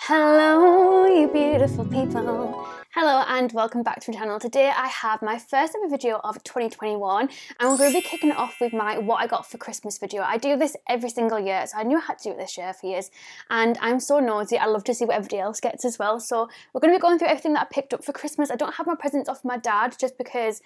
Hello, you beautiful people. Hello and welcome back to my channel. Today I have my first ever video of 2021 and we're going to be kicking off with my what I got for Christmas video. I do this every single year so I knew I had to do it this year for years and I'm so nosy. I love to see what everybody else gets as well. So we're going to be going through everything that I picked up for Christmas. I don't have my presents off my dad just because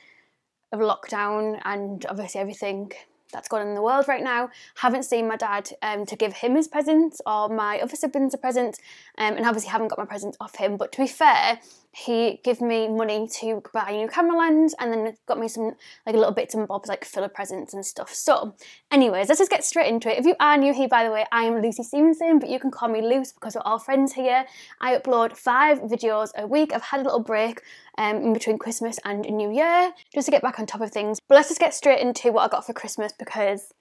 of lockdown and obviously everything that's going on in the world right now. Haven't seen my dad um, to give him his presents or my other siblings a present, um, and obviously haven't got my presents off him. But to be fair, he gave me money to buy a new camera lens and then got me some like a little bits and bobs like filler presents and stuff. So, anyways, let's just get straight into it. If you are new here, by the way, I am Lucy Stephenson, but you can call me Luce because we're all friends here. I upload five videos a week. I've had a little break um, in between Christmas and New Year just to get back on top of things. But let's just get straight into what I got for Christmas because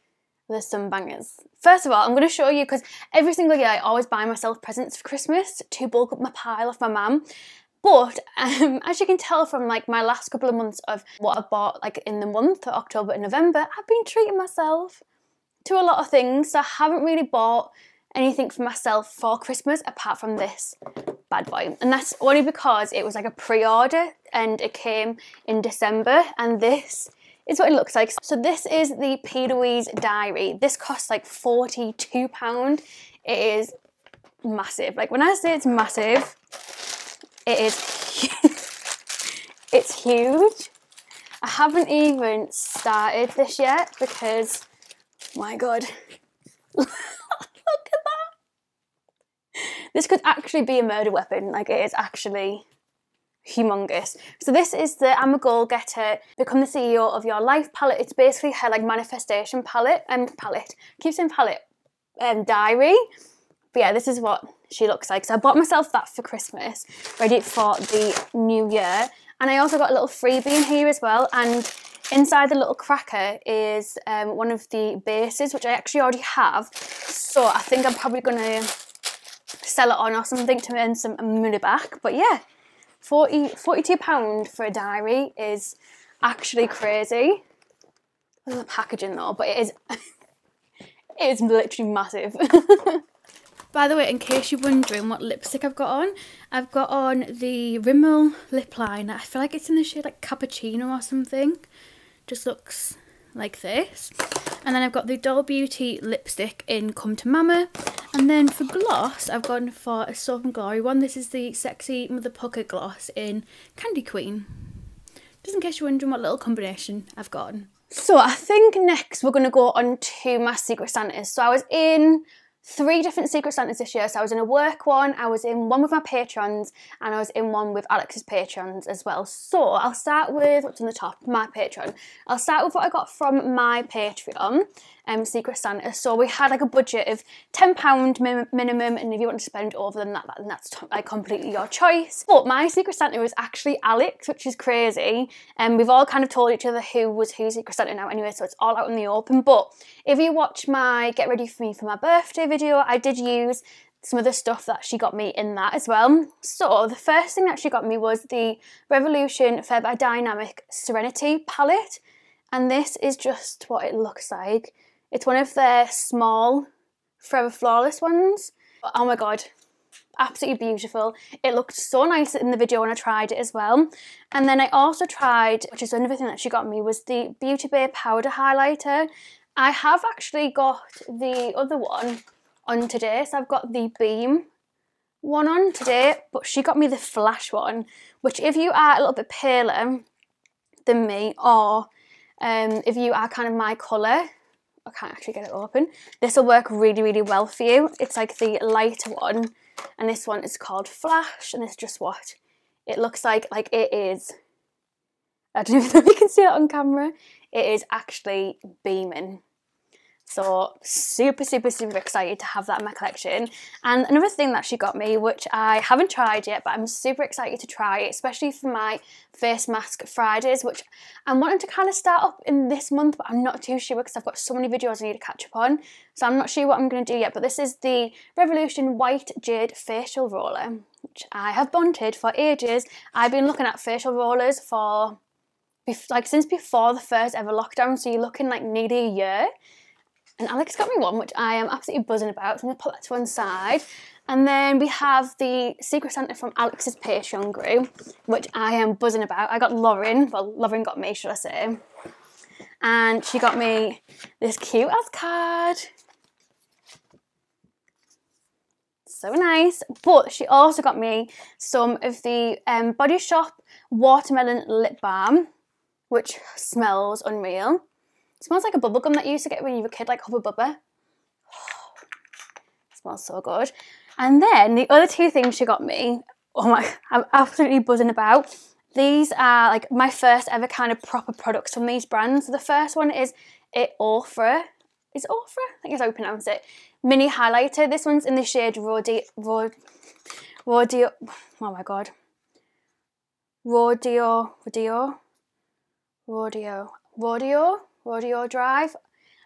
there's some bangers. First of all, I'm going to show you because every single year I always buy myself presents for Christmas to bulk up my pile off my mum. But um, as you can tell from like my last couple of months of what I bought like in the month of October and November, I've been treating myself to a lot of things. So I haven't really bought anything for myself for Christmas apart from this bad boy. And that's only because it was like a pre-order and it came in December and this is what it looks like. So this is the P. Louise diary. This costs like £42. It is massive. Like when I say it's massive, it is it's huge. I haven't even started this yet because my god. This could actually be a murder weapon. Like it is actually humongous. So this is the I'm a goal getter, become the CEO of your life palette. It's basically her like manifestation palette and um, palette. Keep saying palette um, diary. But yeah, this is what she looks like. So I bought myself that for Christmas, ready for the new year. And I also got a little freebie in here as well. And inside the little cracker is um, one of the bases, which I actually already have. So I think I'm probably to sell it on or something to earn some money back. But yeah, 40, 42 pound for a diary is actually crazy. There's a packaging though, but it is, it is literally massive. By the way, in case you're wondering what lipstick I've got on, I've got on the Rimmel lip liner. I feel like it's in the shade like cappuccino or something. Just looks like this. And then I've got the Doll Beauty lipstick in Come to Mama. And then for gloss, I've gone for a Soap and Glory one. This is the Sexy Mother Pucker gloss in Candy Queen. Just in case you're wondering what little combination I've gotten. So I think next we're going to go on to my Secret Santas. So I was in three different Secret Santas this year. So I was in a work one, I was in one with my patrons, and I was in one with Alex's patrons as well. So I'll start with what's on the top, my patron. I'll start with what I got from my Patreon um, Secret Santa. So we had like a budget of £10 min minimum, and if you want to spend over than that, then that's like completely your choice. But my Secret Santa was actually Alex, which is crazy. And um, we've all kind of told each other who was who's Secret Santa now anyway, so it's all out in the open. But if you watch my Get Ready For Me For My Birthday video, I did use some of the stuff that she got me in that as well. So the first thing that she got me was the Revolution Fair by Dynamic Serenity palette. And this is just what it looks like. It's one of their small Forever Flawless ones. Oh my god, absolutely beautiful. It looked so nice in the video when I tried it as well. And then I also tried, which is another thing that she got me, was the Beauty Bay Powder Highlighter. I have actually got the other one on today, so I've got the Beam one on today, but she got me the Flash one, which if you are a little bit paler than me, or um, if you are kind of my colour, I can't actually get it open. This will work really, really well for you. It's like the lighter one, and this one is called Flash, and it's just what it looks like. Like it is. I don't even know if you can see it on camera. It is actually beaming. So super, super, super excited to have that in my collection. And another thing that she got me, which I haven't tried yet, but I'm super excited to try, especially for my face mask Fridays, which I'm wanting to kind of start up in this month, but I'm not too sure because I've got so many videos I need to catch up on. So I'm not sure what I'm going to do yet, but this is the Revolution White Jade Facial Roller, which I have wanted for ages. I've been looking at facial rollers for like since before the first ever lockdown, so you're looking like nearly a year. And Alex got me one, which I am absolutely buzzing about. So I'm gonna put that to one side. And then we have the Secret Santa from Alex's Patreon group, which I am buzzing about. I got Lauren, well, Lauren got me, should I say. And she got me this cute ass card. So nice. But she also got me some of the um, Body Shop Watermelon Lip Balm, which smells unreal. It smells like a bubblegum that you used to get when you were a kid, like Hubba Bubba. smells so good. And then the other two things she got me, oh my, I'm absolutely buzzing about. These are like my first ever kind of proper products from these brands. The first one is it Ofra. Is Ofra? I think it's how you pronounce it. Mini highlighter. This one's in the shade Rodeo. Rodeo. Oh my god. Rodeo. Rodeo. Rodeo. Rodeo. Rodeo Drive.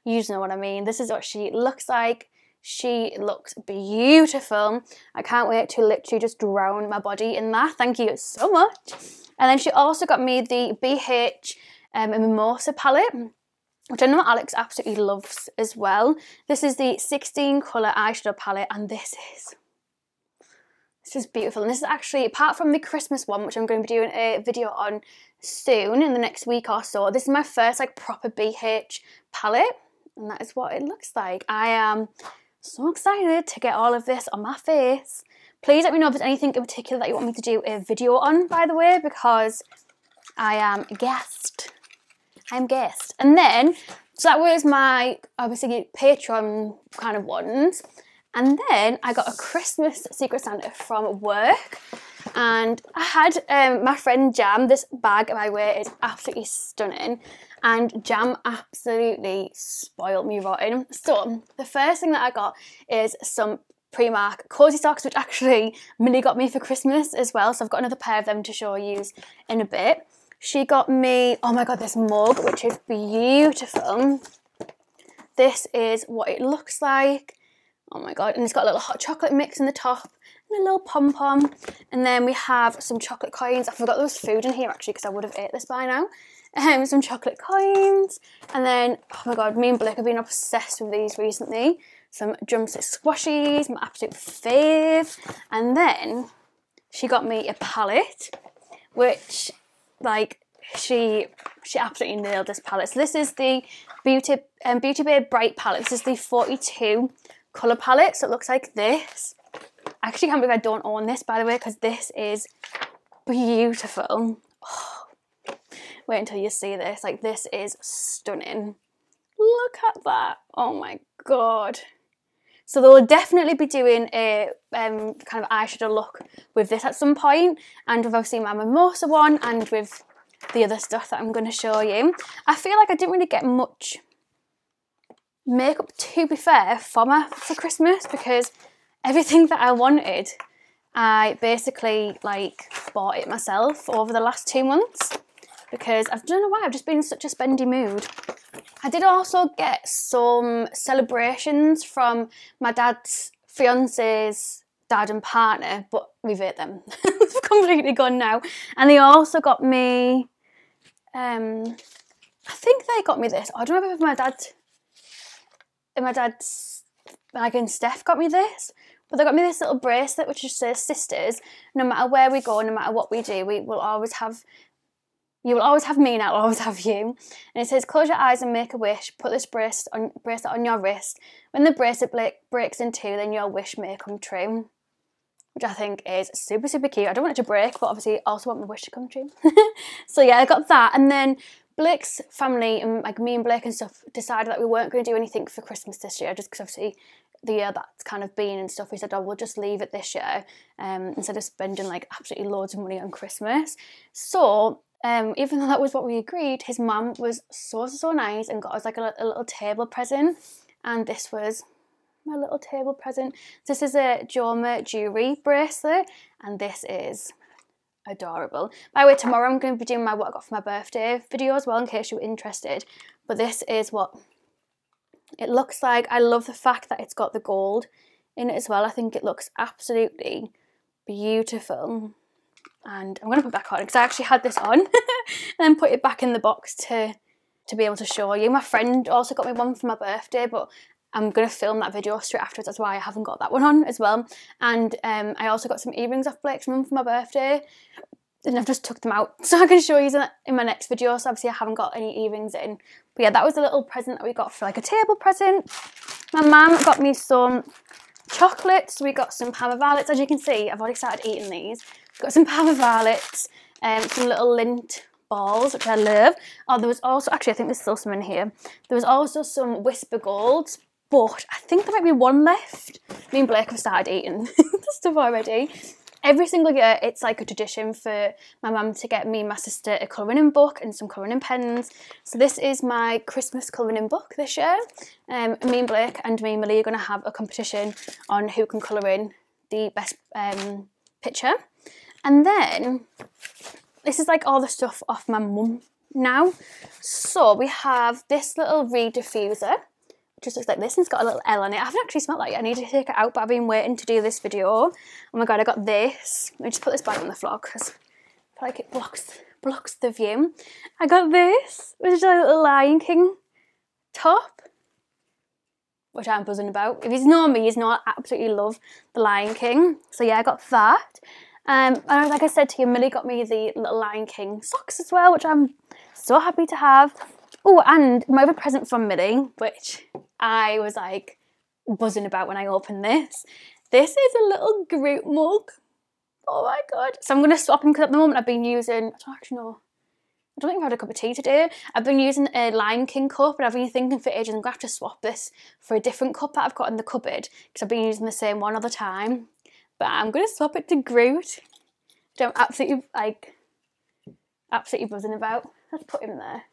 You know what I mean. This is what she looks like. She looks beautiful. I can't wait to literally just drown my body in that. Thank you so much. And then she also got me the BH um, Mimosa palette, which I know Alex absolutely loves as well. This is the 16 colour eyeshadow palette, and this is this is beautiful. And this is actually, apart from the Christmas one, which I'm going to be doing a video on soon in the next week or so, this is my first like proper BH palette. And that is what it looks like. I am so excited to get all of this on my face. Please let me know if there's anything in particular that you want me to do a video on, by the way, because I am a guest. I'm guest. And then, so that was my, obviously, Patreon kind of ones. And then I got a Christmas Secret Santa from work. And I had um, my friend Jam, this bag I wear is absolutely stunning and jam absolutely spoiled me rotten. So the first thing that I got is some Primark cozy socks, which actually Millie got me for Christmas as well. So I've got another pair of them to show you in a bit. She got me, oh my god, this mug, which is beautiful. This is what it looks like. Oh my god, and it's got a little hot chocolate mix in the top and a little pom pom. And then we have some chocolate coins. I forgot there was food in here actually because I would have ate this by now um, some chocolate coins, and then, oh my god, me and Blake have been obsessed with these recently. Some drumstick squashies, my absolute fave. And then she got me a palette, which, like, she she absolutely nailed this palette. So this is the Beauty um, Beauty Bay Bright palette. This is the 42 colour palette, so it looks like this. I actually can't believe I don't own this, by the way, because this is beautiful. Oh, Wait until you see this. Like, this is stunning. Look at that. Oh my god. So they'll definitely be doing a um, kind of eyeshadow look with this at some point, and with obviously my mimosa one, and with the other stuff that I'm going to show you. I feel like I didn't really get much makeup to be fair for my for Christmas because everything that I wanted, I basically like bought it myself over the last two months because I don't know why, I've just been in such a spendy mood. I did also get some celebrations from my dad's fiance's dad and partner, but we've ate them. it's completely gone now. And they also got me, um, I think they got me this. I don't know if my dad, if my dad's, like and Steph got me this, but they got me this little bracelet which just says sisters. No matter where we go, no matter what we do, we will always have you will always have me and I'll always have you. And it says, close your eyes and make a wish. Put this bracelet on, bracelet on your wrist. When the bracelet breaks in two, then your wish may come true. Which I think is super, super cute. I don't want it to break, but obviously I also want my wish to come true. so yeah, I got that. And then Blake's family and like me and Blake and stuff decided that we weren't going to do anything for Christmas this year, just because obviously the year that's kind of been and stuff. We said, oh, we'll just leave it this year um, instead of spending like absolutely loads of money on Christmas. So um, even though that was what we agreed, his mum was so, so nice and got us like a, a little table present. And this was my little table present. This is a Joma jewelry bracelet, and this is adorable. By the way, tomorrow I'm going to be doing my what I got for my birthday video as well, in case you're interested. But this is what it looks like. I love the fact that it's got the gold in it as well. I think it looks absolutely beautiful. and I'm going to put back on because I actually had this on and then put it back in the box to to be able to show you. My friend also got me one for my birthday, but I'm going to film that video straight afterwards. That's why I haven't got that one on as well. And um, I also got some earrings off Blake's mum for my birthday. And I've just took them out so I can show you in my next video. So obviously I haven't got any earrings in. But yeah, that was a little present that we got for like a table present. My mum got me some chocolates. We got some Parma Violets. As you can see, I've already started eating these. Got some Parma Violets, um, some little Lindt balls, which I love. Oh, there was also, actually, I think there's still some in here. There was also some Wispa Golds, but I think there might be one left. Me and Blake have started eating the stuff already. Every single year, it's like a tradition for my mum to get me and my sister a colouring book and some colouring pens. So this is my Christmas colouring book this year. Um, me and Blake and me and Millie are going to have a competition on who can colour in the best um, picture. And then this is like all the stuff off my mum now. So we have this little reed diffuser. Just looks like this and it's got a little L on it. I haven't actually smelled that yet. I need to take it out, but I've been waiting to do this video. Oh my god, I got this. Let me just put this back on the floor because I feel like it blocks blocks the view. I got this, which is a little Lion King top, which I'm buzzing about. If he's known me, he's not absolutely love the Lion King. So yeah, I got that. Um, and like I said to you, Millie got me the little Lion King socks as well, which I'm so happy to have. Oh, and my other present from Millie, which I was like buzzing about when I opened this. This is a little Groot mug. Oh my god. So I'm going to swap him because at the moment I've been using, I don't actually know, I don't think I've had a cup of tea today. I've been using a Lion King cup, but I've been thinking for ages I'm going to have to swap this for a different cup that I've got in the cupboard because I've been using the same one all the time. But I'm going to swap it to Groot, I'm absolutely, like, absolutely buzzing about. Let's put him there.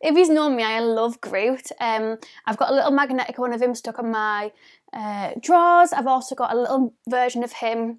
If he's known me, I love Groot. Um, I've got a little magnetic one of him stuck on my uh, drawers. I've also got a little version of him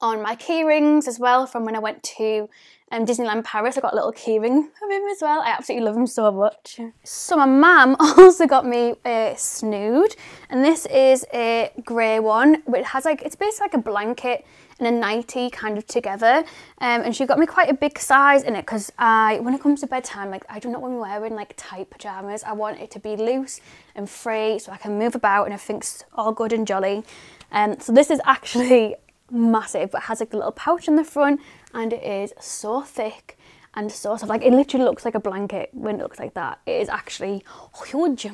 on my keyrings as well from when I went to um, Disneyland Paris. I got a little keyring of him as well. I absolutely love him so much. So my mum also got me a snood and this is a grey one which has like, it's basically like a blanket and a nightie kind of together. Um, and she got me quite a big size in it because I, when it comes to bedtime, like I do not want to be wearing like tight pyjamas. I want it to be loose and free so I can move about and I everything's all good and jolly. Um, so this is actually massive but has like a little pouch in the front and it is so thick and so soft. Like it literally looks like a blanket when it looks like that. It is actually huge.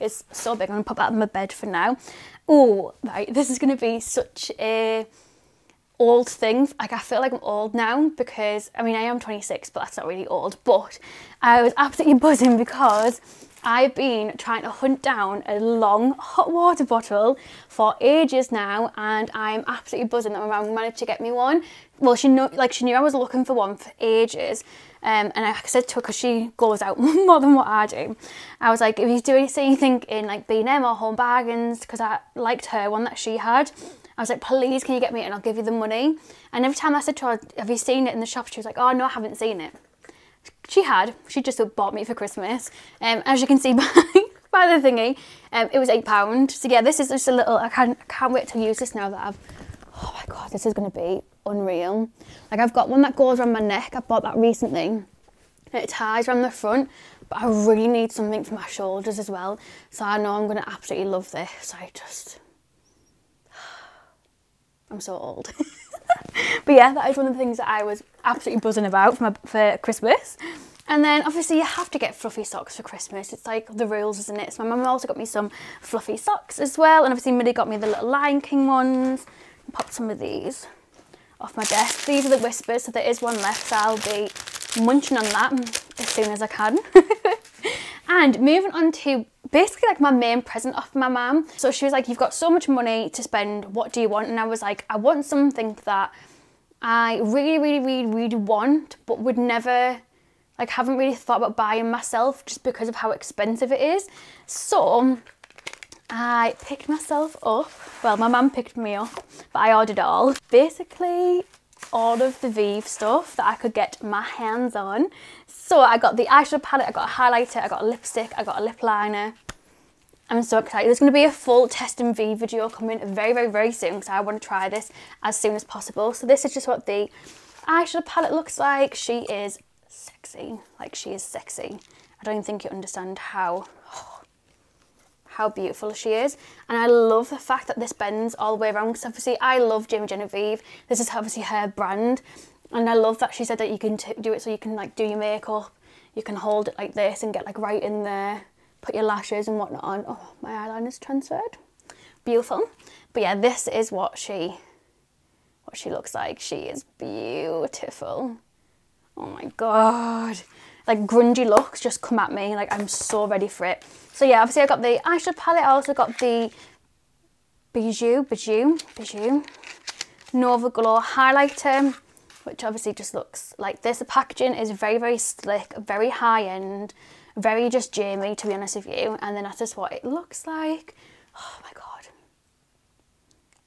It's so big. I'm gonna put that on my bed for now. Oh right this is gonna be such a old thing like i feel like i'm old now because i mean i am 26 but that's not really old. But i was absolutely buzzing because I've been trying to hunt down a long hot water bottle for ages now and I'm absolutely buzzing. That my mum managed to get me one. Well, she knew, like she knew I was looking for one for ages um, and I said to her, because she goes out more than what I do, I was like, if you do anything in like B&M or Home Bargains, because I liked her one that she had, I was like, please can you get me it and I'll give you the money. And every time I said to her, have you seen it in the shop? She was like, oh no, I haven't seen it she had. She just bought me for Christmas. Um, as you can see by, by the thingy, um, it was £8. So yeah, this is just a little, I can't, I can't wait to use this now that I've, oh my God, this is going to be unreal. Like I've got one that goes around my neck. I bought that recently. It ties around the front, but I really need something for my shoulders as well. So I know I'm going to absolutely love this. I just, I'm so old. but yeah, that is one of the things that I was absolutely buzzing about for, my, for Christmas. And then obviously you have to get fluffy socks for Christmas. It's like the rules, isn't it? So my mum also got me some fluffy socks as well. And obviously Millie got me the little Lion King ones. Pop some of these off my desk. These are the Wispas, so there is one left. So I'll be munching on that as soon as I can. and moving on to basically like my main present off my mum. So she was like, you've got so much money to spend, what do you want? And I was like, I want something that I really, really, really, really want, but would never, like haven't really thought about buying myself just because of how expensive it is. So I picked myself up, well my mum picked me up, but I ordered all. Basically all of the Vieve stuff that I could get my hands on. So I got the eyeshadow palette, I got a highlighter, I got a lipstick, I got a lip liner, I'm so excited. There's going to be a full test and V video coming very, very, very soon because I want to try this as soon as possible. So this is just what the eyeshadow palette looks like. She is sexy. Like she is sexy. I don't even think you understand how how beautiful she is. And I love the fact that this bends all the way around because obviously I love Jamie Genevieve. This is obviously her brand. And I love that she said that you can do it so you can like do your makeup. You can hold it like this and get like right in there put your lashes and whatnot on. Oh, my eyeliner's transferred. Beautiful. But yeah, this is what she what she looks like. She is beautiful. Oh my god. Like grungy looks just come at me. Like I'm so ready for it. So yeah, obviously I got the eyeshadow palette. I also got the Bijou, Bijou, Bijou Nova Glow highlighter, which obviously just looks like this. The packaging is very, very slick, very high end very just Jamie, to be honest with you. And then that's just what it looks like. Oh my God.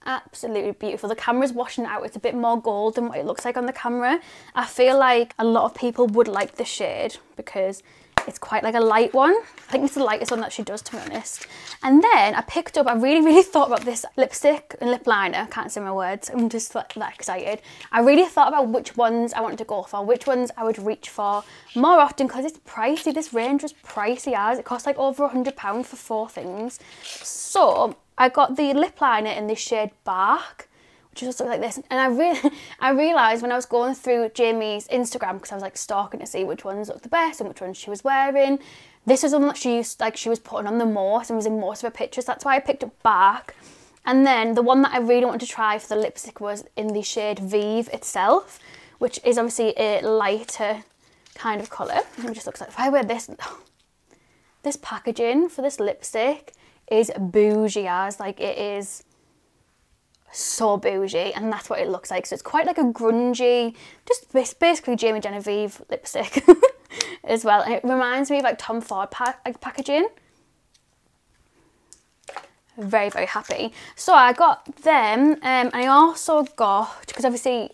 Absolutely beautiful. The camera's washing out. It's a bit more gold than what it looks like on the camera. I feel like a lot of people would like the shade because it's quite like a light one. I think it's the lightest one that she does, to be honest. And then I picked up, I really, really thought about this lipstick and lip liner. I can't say my words. I'm just that excited. I really thought about which ones I wanted to go for, which ones I would reach for more often because it's pricey. This range was pricey as it cost like over a £100 for four things. So I got the lip liner in this shade Bark just look like this. And I really, I realised when I was going through Jamie's Instagram because I was like stalking to see which ones looked the best and which ones she was wearing. This was one that she used, like she was putting on the most and was in most of her pictures. That's why I picked up Bark. And then the one that I really wanted to try for the lipstick was in the shade Vieve itself, which is obviously a lighter kind of colour. It just looks like if I wear this, this packaging for this lipstick is bougie as like it is so bougie and that's what it looks like. So it's quite like a grungy just basically Jamie Genevieve lipstick as well. And it reminds me of like Tom Ford pa like packaging. Very very happy. So I got them um, and I also got because obviously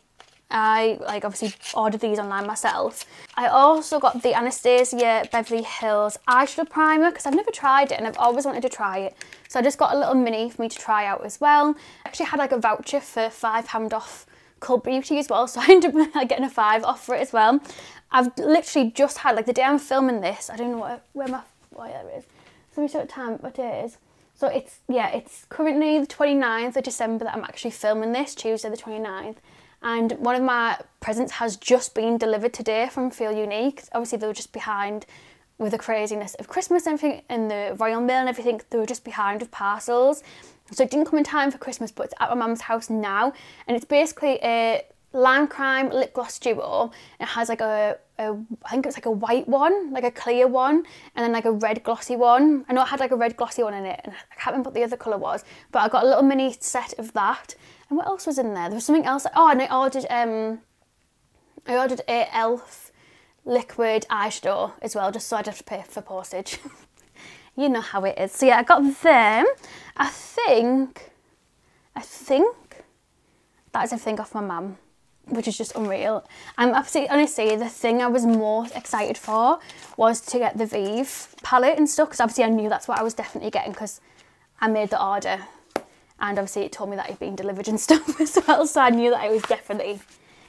I like obviously ordered these online myself. I also got the Anastasia Beverly Hills eyeshadow primer because I've never tried it and I've always wanted to try it. So I just got a little mini for me to try out as well. I actually had like a voucher for five pound off Cult Beauty as well, so I ended up like, getting a five off for it as well. I've literally just had like the day I'm filming this. I don't know what, where my why there is. So we show time what it is. So it's yeah, it's currently the 29th of December that I'm actually filming this, Tuesday the 29th and one of my presents has just been delivered today from Feel Unique. Obviously, they were just behind with the craziness of Christmas and everything, and the Royal Mail and everything. They were just behind with parcels, so it didn't come in time for Christmas. But it's at my mum's house now, and it's basically a lime crime lip gloss duo. It has like a, a I think it's like a white one, like a clear one, and then like a red glossy one. I know it had like a red glossy one in it, and I can't remember what the other colour was, but I got a little mini set of that. And what else was in there? There was something else. Oh, and I ordered um, I ordered a Elf liquid eyeshadow as well, just so I would have to pay for postage. you know how it is. So yeah, I got them. I think, I think that is everything off my mum, which is just unreal. I'm absolutely honestly the thing I was most excited for was to get the Vieve palette and stuff because obviously I knew that's what I was definitely getting because I made the order and obviously it told me that it had been delivered and stuff as well so I knew that it was definitely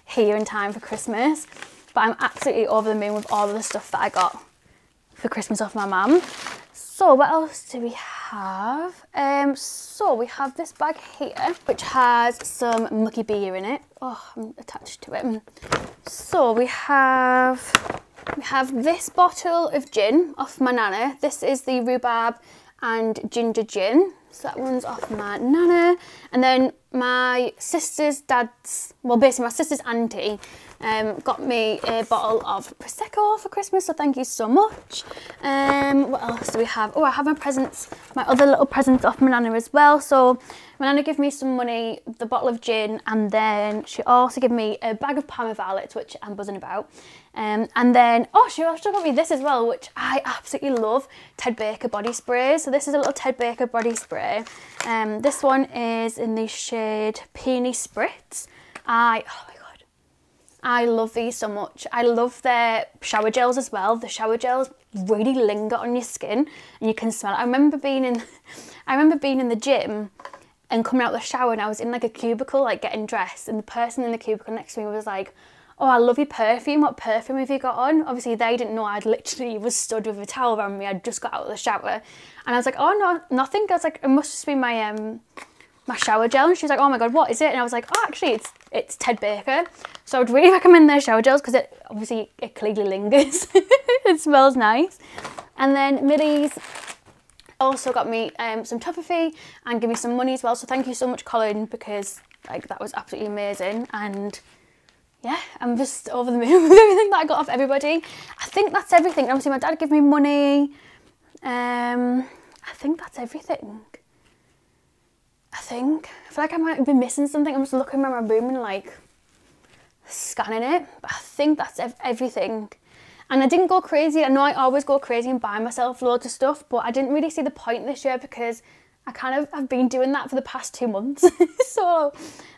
here in time for Christmas but I'm absolutely over the moon with all of the stuff that I got for Christmas off my mum. So what else do we have? Um, so we have this bag here which has some mucky beer in it. Oh, I'm attached to it. So we have we have this bottle of gin off my nana. This is the rhubarb and ginger gin. So that one's off my nana. And then my sister's dad's, well basically my sister's auntie um, got me a bottle of Prosecco for Christmas, so thank you so much. Um, what else do we have? Oh, I have my presents, my other little presents off my nana as well. So my nana gave me some money, the bottle of gin, and then she also gave me a bag of Parma Violets, which I'm buzzing about. Um, and then, oh, she also got me this as well, which I absolutely love, Ted Baker body spray. So this is a little Ted Baker body spray. Um, this one is in the shade Peony Spritz. I, oh my God, I love these so much. I love their shower gels as well. The shower gels really linger on your skin and you can smell it. I remember being in I remember being in the gym and coming out of the shower and I was in like a cubicle like getting dressed and the person in the cubicle next to me was like oh I love your perfume. What perfume have you got on? Obviously they didn't know I'd literally was stood with a towel around me. I'd just got out of the shower. And I was like oh no nothing. I was like it must just be my um my shower gel. And she was like oh my god what is it? And I was like oh actually it's it's Ted Baker. So I'd really recommend their shower gels because it obviously it clearly lingers it smells nice. And then Millie's also got me um, some toffee and give me some money as well. So thank you so much, Colin, because like that was absolutely amazing. And yeah, I'm just over the moon with everything that I got off everybody. I think that's everything. Obviously, my dad gave me money. Um, I think that's everything. I think. I feel like I might be missing something. I'm just looking around my room and like scanning it. But I think that's ev everything. And I didn't go crazy. I know I always go crazy and buy myself loads of stuff, but I didn't really see the point this year because I kind of have been doing that for the past two months. so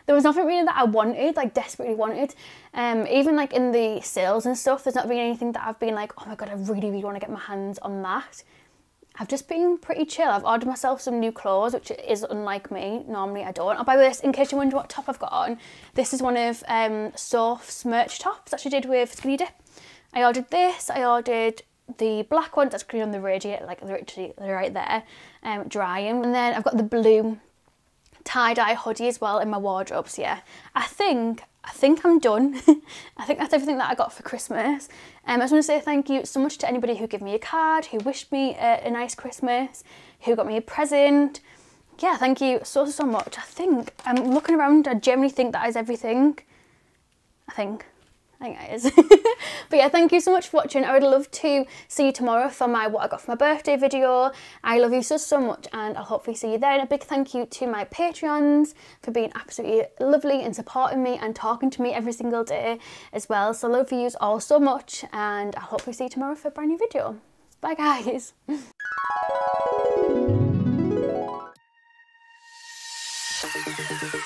there was nothing really that I wanted, like desperately wanted. Um, even like in the sales and stuff, there's not been anything that I've been like, oh my god, I really, really want to get my hands on that. I've just been pretty chill. I've ordered myself some new clothes, which is unlike me. Normally I don't. Oh, by the way, in case you wonder what top I've got on, this is one of um, Soph's merch tops that she did with Skinny Dip. I ordered this, I ordered the black one that's green on the radiator, like they're actually right there, um, drying. And then I've got the blue tie-dye hoodie as well in my wardrobe. So yeah, I think I think I'm done. I think that's everything that I got for Christmas. Um, I just want to say thank you so much to anybody who gave me a card, who wished me a, a nice Christmas, who got me a present. Yeah, thank you so, so much. I think I'm looking around, I generally think that is everything. I think. I think it is. but yeah, thank you so much for watching. I would love to see you tomorrow for my what I got for my birthday video. I love you so, so much and I'll hopefully see you there. And a big thank you to my Patreons for being absolutely lovely and supporting me and talking to me every single day as well. So I love you all so much and I'll hopefully see you tomorrow for a brand new video. Bye guys.